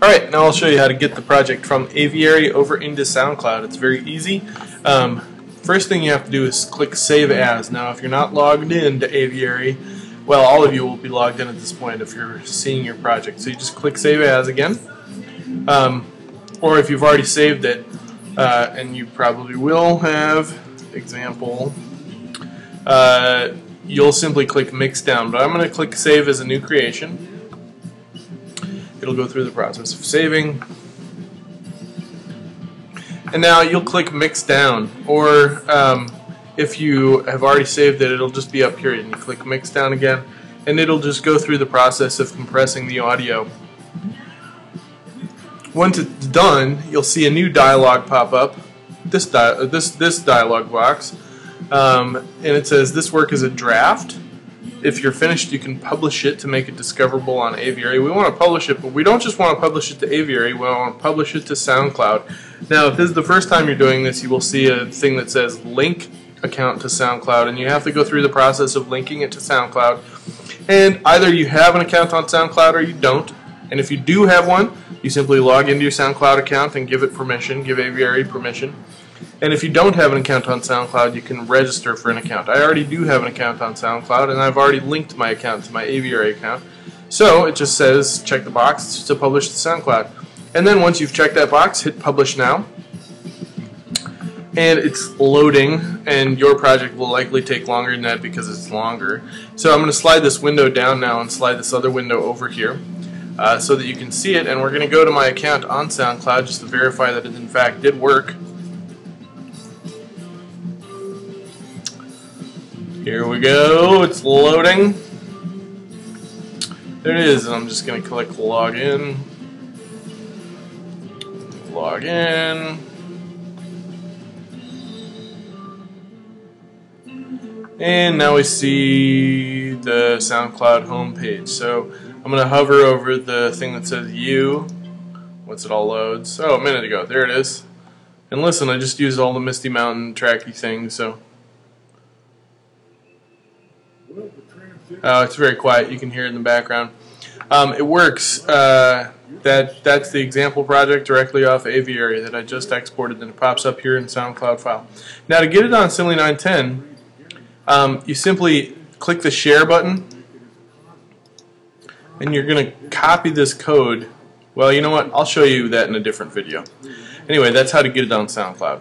Alright, now I'll show you how to get the project from Aviary over into SoundCloud. It's very easy. Um, first thing you have to do is click Save As. Now if you're not logged in to Aviary, well all of you will be logged in at this point if you're seeing your project. So you just click Save As again. Um, or if you've already saved it, uh, and you probably will have, example, uh, you'll simply click Mix Down. But I'm going to click Save as a new creation it'll go through the process of saving. And now you'll click mix down, or um, if you have already saved it, it'll just be up here, and you click mix down again, and it'll just go through the process of compressing the audio. Once it's done, you'll see a new dialog pop up, this di this this dialog box, um, and it says this work is a draft if you're finished, you can publish it to make it discoverable on Aviary. We want to publish it, but we don't just want to publish it to Aviary, we want to publish it to SoundCloud. Now, if this is the first time you're doing this, you will see a thing that says link account to SoundCloud, and you have to go through the process of linking it to SoundCloud. And either you have an account on SoundCloud or you don't. And if you do have one, you simply log into your SoundCloud account and give it permission, give Aviary permission. And if you don't have an account on SoundCloud, you can register for an account. I already do have an account on SoundCloud, and I've already linked my account to my Aviary account. So it just says check the box to publish to SoundCloud. And then once you've checked that box, hit Publish Now. And it's loading, and your project will likely take longer than that because it's longer. So I'm going to slide this window down now and slide this other window over here. Uh, so that you can see it, and we're going to go to my account on SoundCloud just to verify that it in fact did work. Here we go, it's loading. There it is, and I'm just going to click login. Login. And now we see the SoundCloud homepage. So I'm going to hover over the thing that says you once it all loads. Oh, a minute ago. There it is. And listen, I just used all the Misty Mountain tracky things, so Oh, it's very quiet. You can hear it in the background. Um, it works. Uh, that that's the example project directly off Aviary that I just exported, and it pops up here in SoundCloud file. Now to get it on Simile 910, um, you simply click the share button, and you're going to copy this code. Well, you know what? I'll show you that in a different video. Anyway, that's how to get it on SoundCloud.